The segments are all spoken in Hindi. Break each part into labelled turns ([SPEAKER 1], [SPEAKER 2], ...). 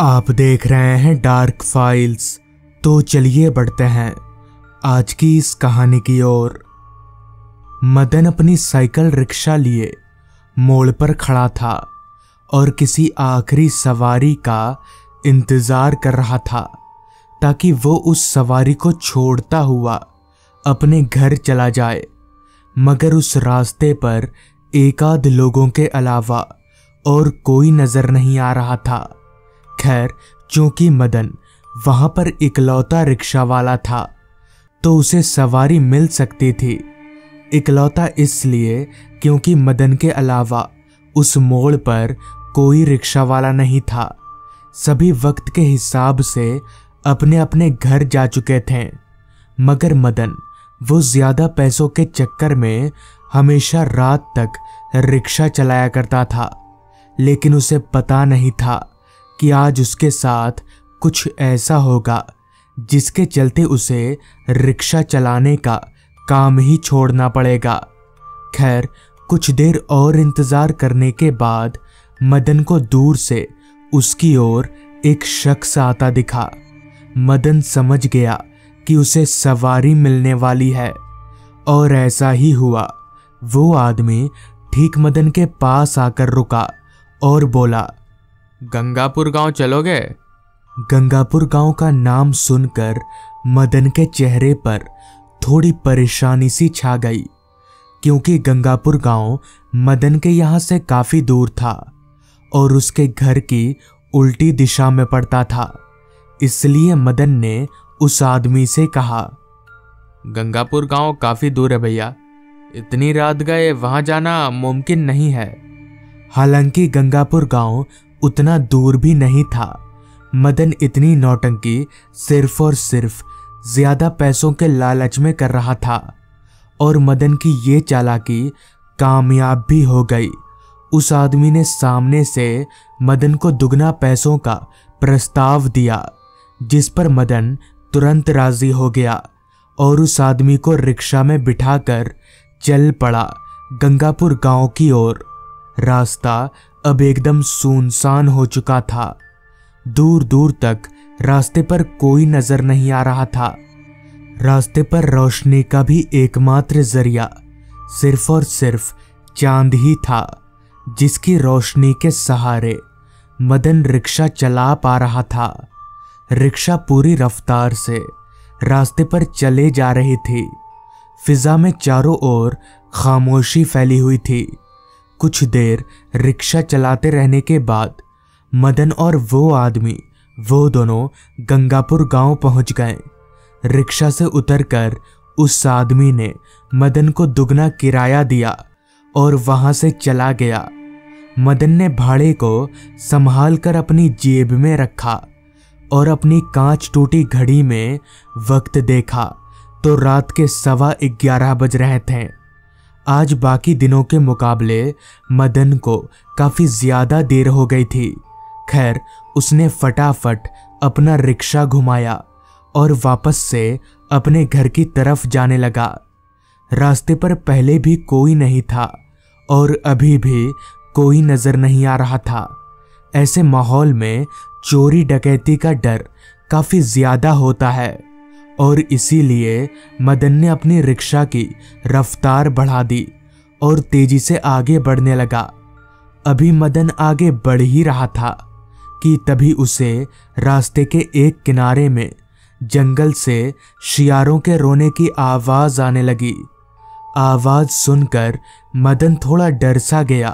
[SPEAKER 1] आप देख रहे हैं डार्क फाइल्स तो चलिए बढ़ते हैं। आज की इस कहानी की ओर। मदन अपनी साइकिल रिक्शा लिए, मोड़ पर खड़ा था और किसी आखिरी सवारी का इंतज़ार कर रहा था, ताकि वो उस सवारी को छोड़ता हुआ अपने घर चला जाए। मगर उस रास्ते पर एकाध लोगों के अलावा और कोई नज़र नहीं आ रहा था। खैर, चूँकि मदन वहाँ पर इकलौता रिक्शा वाला था तो उसे सवारी मिल सकती थी। इकलौता इसलिए क्योंकि मदन के अलावा उस मोड़ पर कोई रिक्शा वाला नहीं था। सभी वक्त के हिसाब से अपने अपने घर जा चुके थे, मगर मदन वो ज़्यादा पैसों के चक्कर में हमेशा रात तक रिक्शा चलाया करता था, लेकिन उसे पता नहीं था कि आज उसके साथ कुछ ऐसा होगा, जिसके चलते उसे रिक्शा चलाने का काम ही छोड़ना पड़ेगा। खैर, कुछ देर और इंतज़ार करने के बाद मदन को दूर से उसकी ओर एक शख्स आता दिखा। मदन समझ गया कि उसे सवारी मिलने वाली है, और ऐसा ही हुआ। वो आदमी ठीक मदन के पास आकर रुका और बोला
[SPEAKER 2] गंगापुर गाँव चलोगे?
[SPEAKER 1] गंगापुर गाँव का नाम सुनकर मदन के चेहरे पर थोड़ी परेशानी सी छा गई क्योंकि गंगापुर गाँव मदन के यहाँ से काफ़ी दूर था और उसके घर की उल्टी दिशा में पड़ता था। इसलिए मदन ने उस आदमी से कहा
[SPEAKER 2] गंगापुर गाँव काफ़ी दूर है भैया। इतनी रात गए वहाँ जाना मुमकिन नहीं है।
[SPEAKER 1] हालाँकि गंगापुर गाँव उतना दूर भी नहीं था। मदन इतनी नौटंकी, सिर्फ़ और सिर्फ़, ज़्यादा पैसों के लालच में कर रहा था। और मदन की ये चालाकी कामयाब भी हो गई। उस आदमी ने सामने से मदन को दुगना पैसों का प्रस्ताव दिया, जिस पर मदन तुरंत राज़ी हो गया और उस आदमी को रिक्शा में बिठाकर चल पड़ा गंगापुर गाँव की ओर। रास्ता अब एकदम सुनसान हो चुका था। दूर दूर तक रास्ते पर कोई नज़र नहीं आ रहा था। रास्ते पर रोशनी का भी एकमात्र ज़रिया सिर्फ़ और सिर्फ़ चाँद ही था, जिसकी रोशनी के सहारे मदन रिक्शा चला पा रहा था। रिक्शा पूरी रफ्तार से रास्ते पर चले जा रही थी। फिजा में चारों ओर खामोशी फैली हुई थी। कुछ देर रिक्शा चलाते रहने के बाद मदन और वो आदमी, वो दोनों गंगापुर गाँव पहुँच गए। रिक्शा से उतरकर उस आदमी ने मदन को दुगना किराया दिया और वहाँ से चला गया। मदन ने भाड़े को संभाल कर अपनी जेब में रखा और अपनी कांच टूटी घड़ी में वक्त देखा तो रात के सवा ग्यारह बज रहे थे। आज बाकी दिनों के मुकाबले मदन को काफ़ी ज़्यादा देर हो गई थी। खैर, उसने फटाफट अपना रिक्शा घुमाया और वापस से अपने घर की तरफ़ जाने लगा। रास्ते पर पहले भी कोई नहीं था और अभी भी कोई नज़र नहीं आ रहा था। ऐसे माहौल में चोरी डकैती का डर काफ़ी ज़्यादा होता है। और इसीलिए मदन ने अपनी रिक्शा की रफ्तार बढ़ा दी और तेज़ी से आगे बढ़ने लगा। अभी मदन आगे बढ़ ही रहा था कि तभी उसे रास्ते के एक किनारे में जंगल से शियारों के रोने की आवाज़ आने लगी। आवाज़ सुनकर मदन थोड़ा डर सा गया,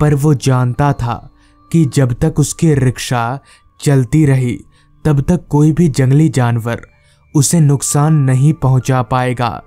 [SPEAKER 1] पर वो जानता था कि जब तक उसकी रिक्शा चलती रही, तब तक कोई भी जंगली जानवर उसे नुकसान नहीं पहुँचा पाएगा।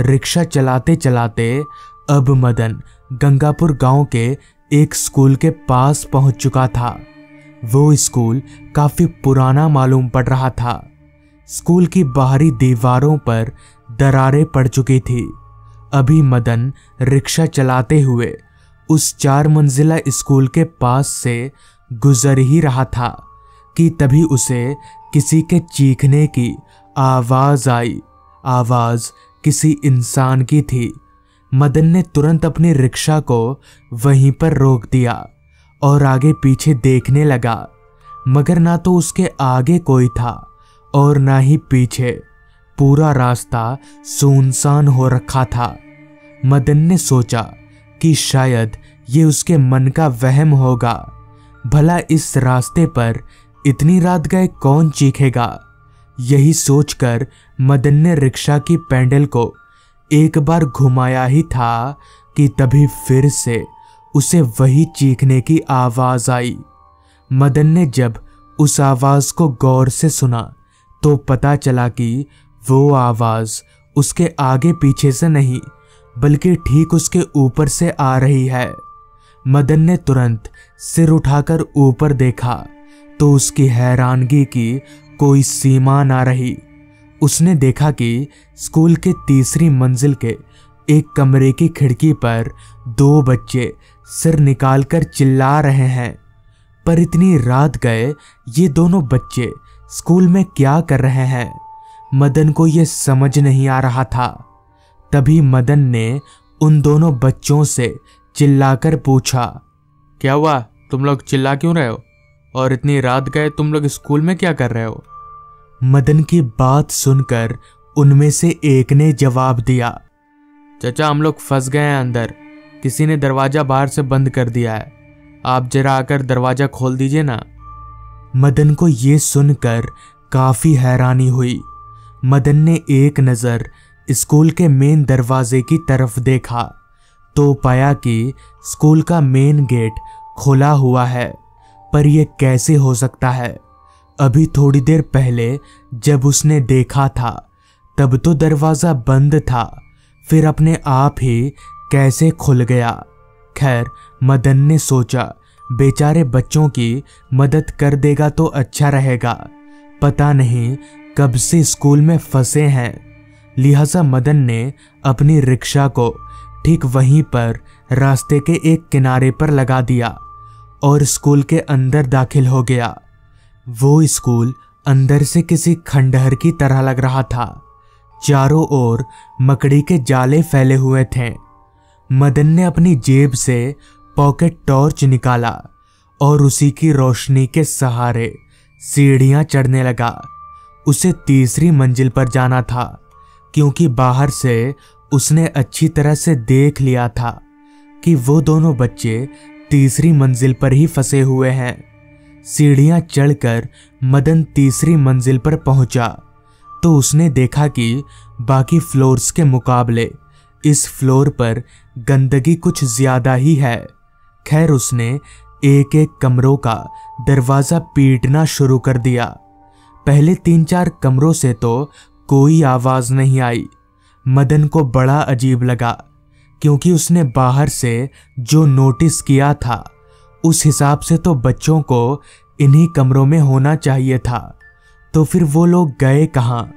[SPEAKER 1] रिक्शा चलाते चलाते अब मदन गंगापुर गाँव के एक स्कूल के पास पहुँच चुका था। वो स्कूल काफ़ी पुराना मालूम पड़ रहा था। स्कूल की बाहरी दीवारों पर दरारें पड़ चुकी थी। अभी मदन रिक्शा चलाते हुए उस चार मंजिला स्कूल के पास से गुजर ही रहा था कि तभी उसे किसी के चीखने की आवाज़ आई। आवाज़ किसी इंसान की थी। मदन ने तुरंत अपनी रिक्शा को वहीं पर रोक दिया और आगे पीछे देखने लगा। मगर ना तो उसके आगे कोई था और ना ही पीछे। पूरा रास्ता सुनसान हो रखा था। मदन ने सोचा कि शायद ये उसके मन का वहम होगा। भला इस रास्ते पर इतनी रात गए कौन चीखेगा? यही सोचकर मदन ने रिक्शा की पैंडल को एक बार घुमाया ही था कि तभी फिर से उसे वही चीखने की आवाज़ आई। मदन ने जब उस आवाज़ को गौर से सुना तो पता चला कि वो आवाज़ उसके आगे पीछे से नहीं, बल्कि ठीक उसके ऊपर से आ रही है। मदन ने तुरंत सिर उठाकर ऊपर देखा तो उसकी हैरानगी की कोई सीमा ना रही। उसने देखा कि स्कूल के तीसरी मंजिल के एक कमरे की खिड़की पर दो बच्चे सिर निकालकर चिल्ला रहे हैं। पर इतनी रात गए ये दोनों बच्चे स्कूल में क्या कर रहे हैं? मदन को यह समझ नहीं आ रहा था। तभी मदन ने उन दोनों बच्चों से चिल्लाकर पूछा,
[SPEAKER 2] क्या हुआ? तुम लोग चिल्ला क्यों रहे हो? और इतनी रात गए तुम लोग स्कूल में क्या कर रहे हो?
[SPEAKER 1] मदन की बात सुनकर उनमें से एक ने जवाब दिया,
[SPEAKER 2] चचा, हम लोग फंस गए हैं अंदर। किसी ने दरवाज़ा बाहर से बंद कर दिया है। आप जरा आकर दरवाज़ा खोल दीजिए ना।
[SPEAKER 1] मदन को ये सुनकर काफ़ी हैरानी हुई। मदन ने एक नज़र स्कूल के मेन दरवाजे की तरफ़ देखा तो पाया कि स्कूल का मेन गेट खुला हुआ है। पर यह कैसे हो सकता है? अभी थोड़ी देर पहले जब उसने देखा था, तब तो दरवाज़ा बंद था, फिर अपने आप ही कैसे खुल गया? खैर, मदन ने सोचा, बेचारे बच्चों की मदद कर देगा तो अच्छा रहेगा। पता नहीं कब से स्कूल में फंसे हैं। लिहाजा मदन ने अपनी रिक्शा को ठीक वहीं पर रास्ते के एक किनारे पर लगा दिया। और स्कूल के अंदर दाखिल हो गया। वो स्कूल अंदर से किसी खंडहर की तरह लग रहा था। चारों ओर मकड़ी के जाले फैले हुए थे। मदन ने अपनी जेब से पॉकेट टॉर्च निकाला और उसी की रोशनी के सहारे सीढ़ियाँ चढ़ने लगा। उसे तीसरी मंजिल पर जाना था, क्योंकि बाहर से उसने अच्छी तरह से देख लिया था कि वो दोनों बच्चे तीसरी मंजिल पर ही फंसे हुए हैं। सीढ़ियाँ चढ़कर मदन तीसरी मंजिल पर पहुँचा। तो उसने देखा कि बाकी फ्लोर्स के मुकाबले इस फ्लोर पर गंदगी कुछ ज़्यादा ही है। खैर उसने एक एक कमरों का दरवाज़ा पीटना शुरू कर दिया। पहले तीन चार कमरों से तो कोई आवाज़ नहीं आई। मदन को बड़ा अजीब लगा। क्योंकि उसने बाहर से जो नोटिस किया था, उस हिसाब से तो बच्चों को इन्हीं कमरों में होना चाहिए था। तो फिर वो लोग गए कहाँ?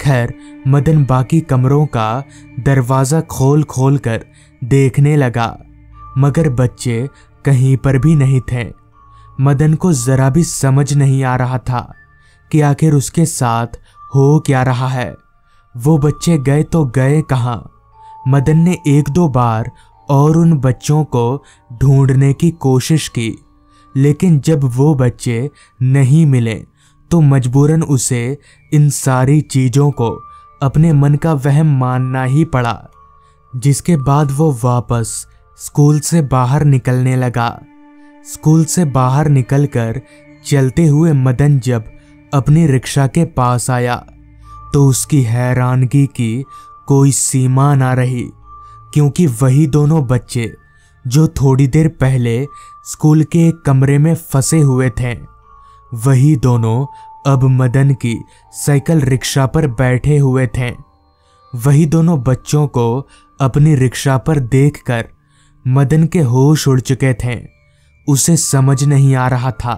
[SPEAKER 1] खैर, मदन बाकी कमरों का दरवाज़ा खोल खोल कर देखने लगा, मगर बच्चे कहीं पर भी नहीं थे। मदन को जरा भी समझ नहीं आ रहा था कि आखिर उसके साथ हो क्या रहा है। वो बच्चे गए तो गए कहाँ? मदन ने एक दो बार और उन बच्चों को ढूँढने की कोशिश की, लेकिन जब वो बच्चे नहीं मिले तो मजबूरन उसे इन सारी चीज़ों को अपने मन का वहम मानना ही पड़ा, जिसके बाद वो वापस स्कूल से बाहर निकलने लगा। स्कूल से बाहर निकलकर चलते हुए मदन जब अपनी रिक्शा के पास आया तो उसकी हैरानगी की कोई सीमा ना रही, क्योंकि वही दोनों बच्चे जो थोड़ी देर पहले स्कूल के एक कमरे में फंसे हुए थे, वही दोनों अब मदन की साइकिल रिक्शा पर बैठे हुए थे। वही दोनों बच्चों को अपनी रिक्शा पर देखकर मदन के होश उड़ चुके थे। उसे समझ नहीं आ रहा था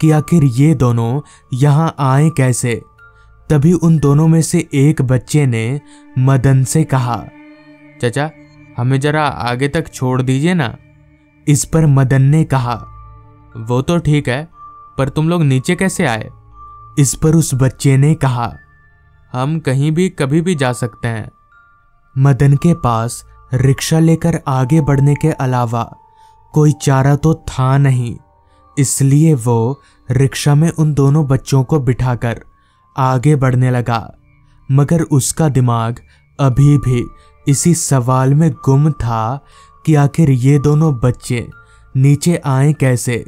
[SPEAKER 1] कि आखिर ये दोनों यहाँ आए कैसे। तभी उन दोनों में से एक बच्चे ने मदन से कहा,
[SPEAKER 2] चचा, हमें जरा आगे तक छोड़ दीजिए ना।
[SPEAKER 1] इस पर मदन ने कहा,
[SPEAKER 2] वो तो ठीक है, पर तुम लोग नीचे कैसे आए?
[SPEAKER 1] इस पर उस बच्चे ने कहा,
[SPEAKER 2] हम कहीं भी कभी भी जा सकते हैं।
[SPEAKER 1] मदन के पास रिक्शा लेकर आगे बढ़ने के अलावा कोई चारा तो था नहीं, इसलिए वो रिक्शा में उन दोनों बच्चों को बिठाकर आगे बढ़ने लगा। मगर उसका दिमाग अभी भी इसी सवाल में गुम था कि आखिर ये दोनों बच्चे नीचे आए कैसे?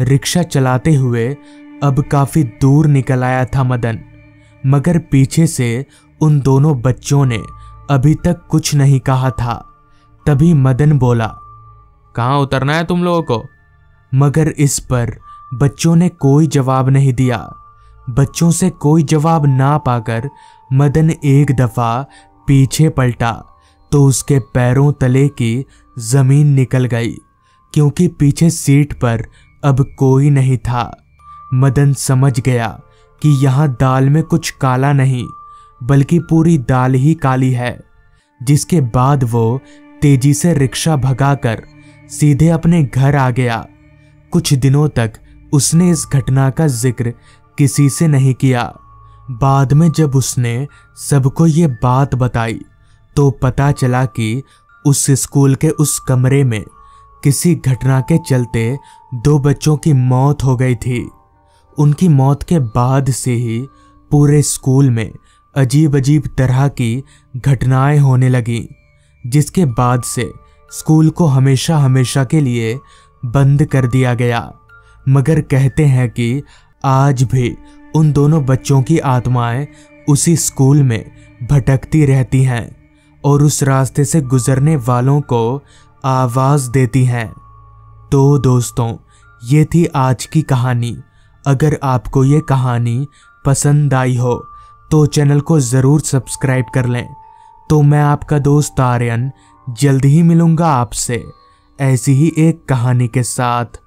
[SPEAKER 1] रिक्शा चलाते हुए अब काफ़ी दूर निकल आया था मदन। मगर पीछे से उन दोनों बच्चों ने अभी तक कुछ नहीं कहा था। तभी मदन बोला,
[SPEAKER 2] कहाँ उतरना है तुम लोगों को?
[SPEAKER 1] मगर इस पर बच्चों ने कोई जवाब नहीं दिया। बच्चों से कोई जवाब ना पाकर मदन एक दफ़ा पीछे पलटा तो उसके पैरों तले की ज़मीन निकल गई, क्योंकि पीछे सीट पर अब कोई नहीं था। मदन समझ गया कि यहाँ दाल में कुछ काला नहीं, बल्कि पूरी दाल ही काली है, जिसके बाद वो तेज़ी से रिक्शा भगाकर सीधे अपने घर आ गया। कुछ दिनों तक उसने इस घटना का ज़िक्र किसी से नहीं किया। बाद में जब उसने सबको ये बात बताई तो पता चला कि उस स्कूल के उस कमरे में किसी घटना के चलते दो बच्चों की मौत हो गई थी। उनकी मौत के बाद से ही पूरे स्कूल में अजीब अजीब तरह की घटनाएँ होने लगी, जिसके बाद से स्कूल को हमेशा हमेशा के लिए बंद कर दिया गया। मगर कहते हैं कि आज भी उन दोनों बच्चों की आत्माएँ उसी स्कूल में भटकती रहती हैं और उस रास्ते से गुजरने वालों को आवाज़ देती हैं। तो दोस्तों, ये थी आज की कहानी। अगर आपको ये कहानी पसंद आई हो तो चैनल को ज़रूर सब्सक्राइब कर लें। तो मैं आपका दोस्त आर्यन, जल्द ही मिलूँगा आपसे ऐसी ही एक कहानी के साथ।